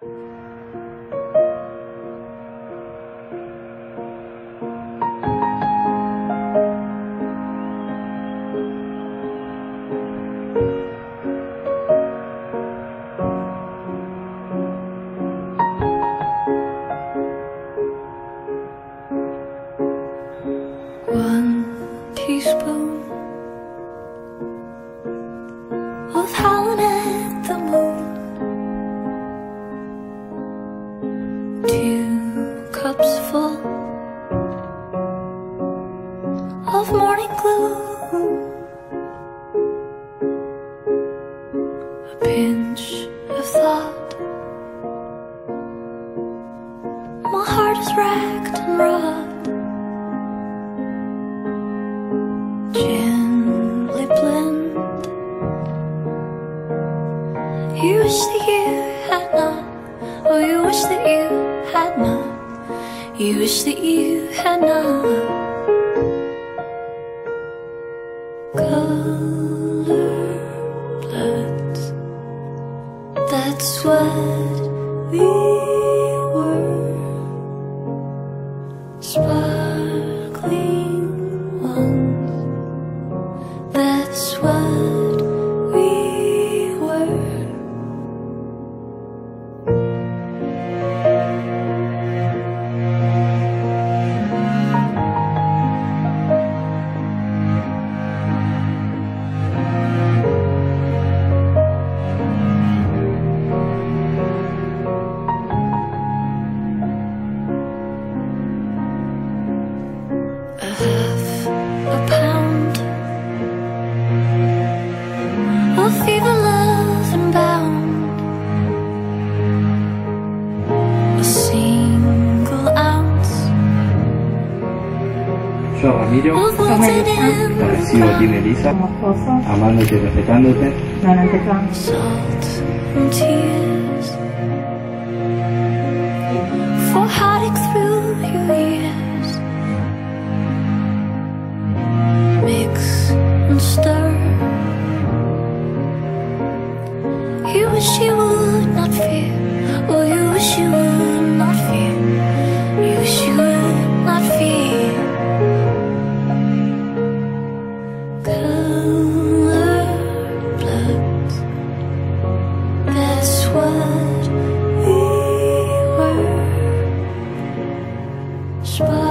One teaspoon Two cups full of morning gloom. A pinch of thought. My heart is racked and wrought. gently blend. You wish that you had not, oh, you wish that you had not, you wish that you had not. Color that's what we were. Yo, Ramiro, wilted recibo ti, Melissa, amándote y respetándote, Spaß.